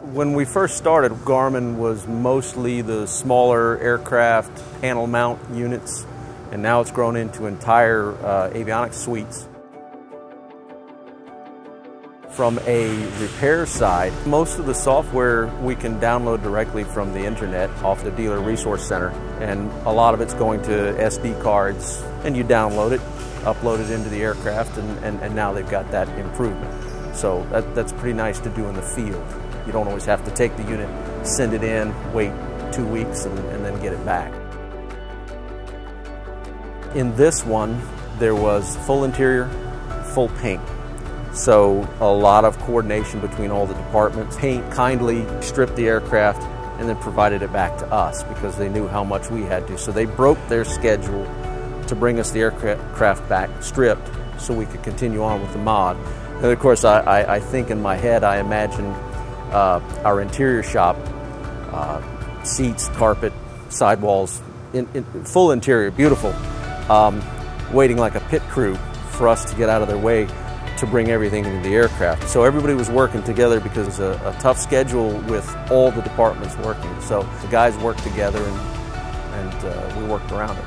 When we first started, Garmin was mostly the smaller aircraft panel mount units, and now it's grown into entire uh, avionics suites. From a repair side, most of the software we can download directly from the internet off the Dealer Resource Center, and a lot of it's going to SD cards, and you download it, upload it into the aircraft, and, and, and now they've got that improvement. So that, that's pretty nice to do in the field. You don't always have to take the unit, send it in, wait two weeks, and, and then get it back. In this one, there was full interior, full paint. So a lot of coordination between all the departments. Paint kindly stripped the aircraft and then provided it back to us because they knew how much we had to. So they broke their schedule to bring us the aircraft back stripped so we could continue on with the mod. And of course, I, I, I think in my head, I imagine uh, our interior shop, uh, seats, carpet, sidewalls, in, in full interior, beautiful, um, waiting like a pit crew for us to get out of their way to bring everything into the aircraft. So everybody was working together because it's a, a tough schedule with all the departments working. So the guys worked together and, and uh, we worked around it.